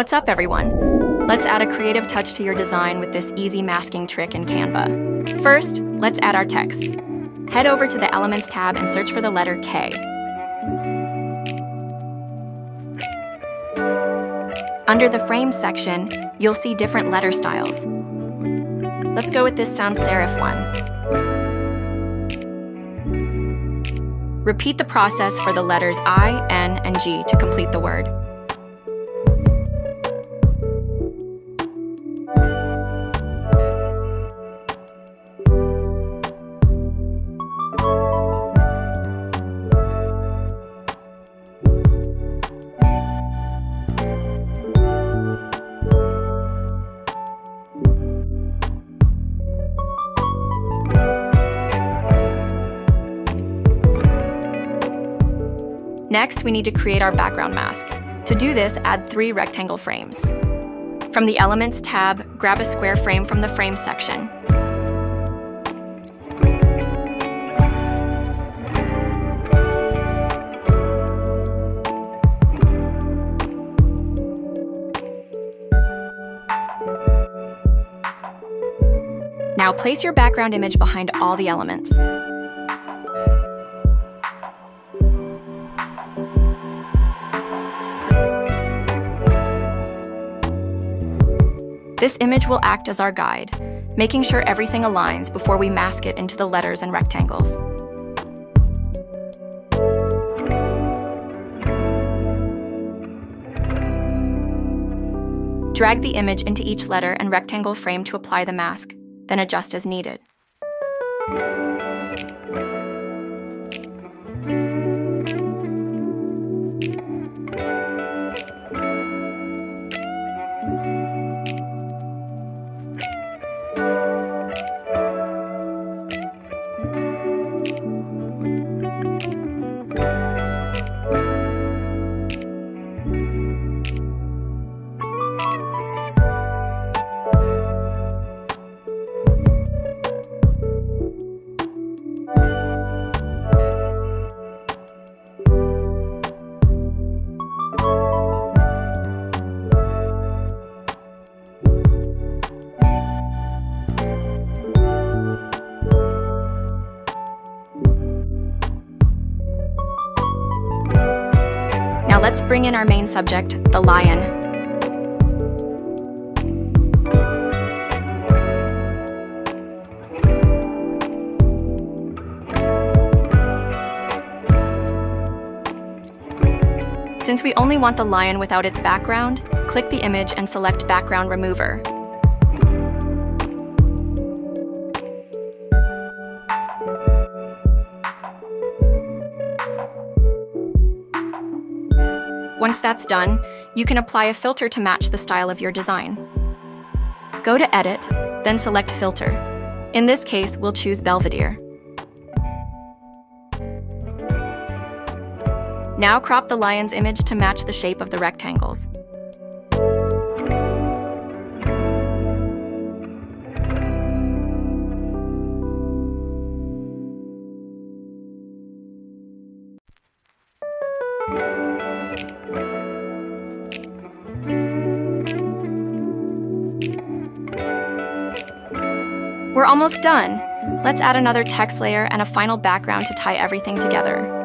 What's up, everyone? Let's add a creative touch to your design with this easy masking trick in Canva. First, let's add our text. Head over to the Elements tab and search for the letter K. Under the Frames section, you'll see different letter styles. Let's go with this sans serif one. Repeat the process for the letters I, N, and G to complete the word. Next, we need to create our background mask. To do this, add three rectangle frames. From the Elements tab, grab a square frame from the Frame section. Now place your background image behind all the elements. This image will act as our guide, making sure everything aligns before we mask it into the letters and rectangles. Drag the image into each letter and rectangle frame to apply the mask, then adjust as needed. Let's bring in our main subject, the lion. Since we only want the lion without its background, click the image and select Background Remover. Once that's done, you can apply a filter to match the style of your design. Go to Edit, then select Filter. In this case, we'll choose Belvedere. Now crop the lion's image to match the shape of the rectangles. We're almost done. Let's add another text layer and a final background to tie everything together.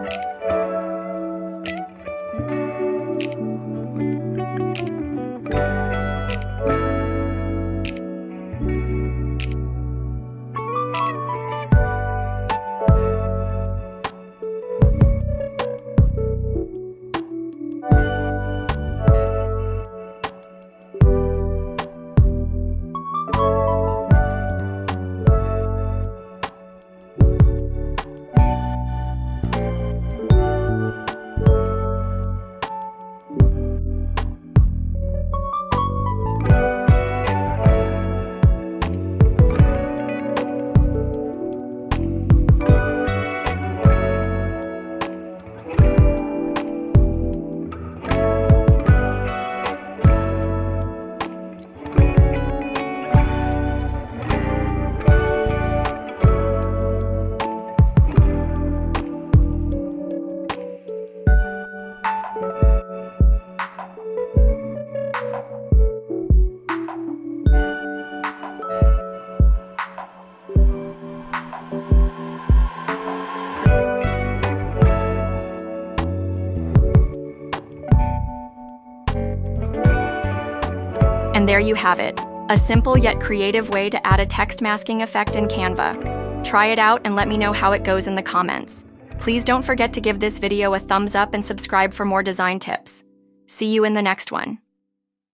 And there you have it, a simple yet creative way to add a text masking effect in Canva. Try it out and let me know how it goes in the comments. Please don't forget to give this video a thumbs up and subscribe for more design tips. See you in the next one.